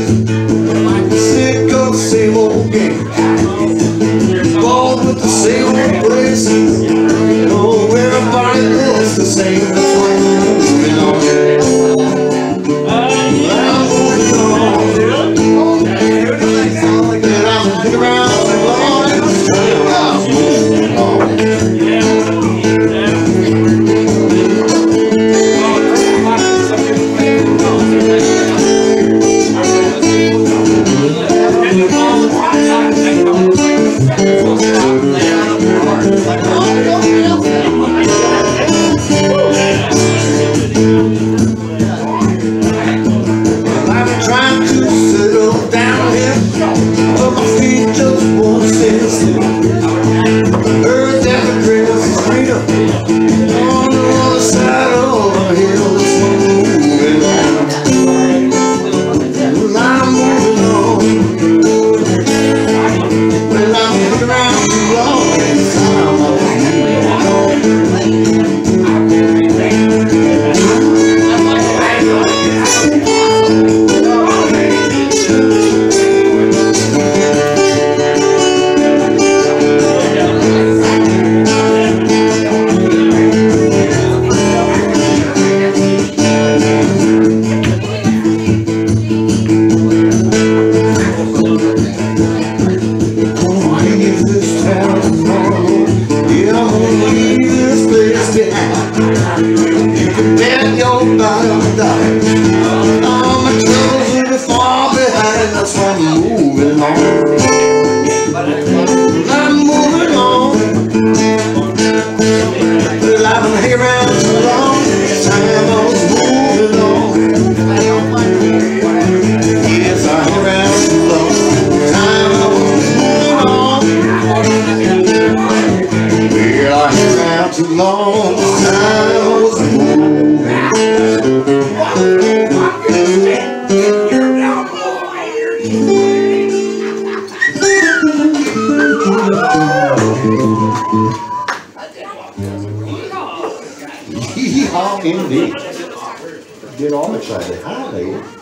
faces. Sick of the same old game. Bored with the same old places. You can bet your bottom dollar. All my troubles be far behind. That's I'm moving on. I'm moving on. Well, I've been here too long. Time I was moving on. Yes, I'm here too long. Time I was moving on. Well, I'm here too long. Yeehaw indeed. Get all excited. Hi, lady.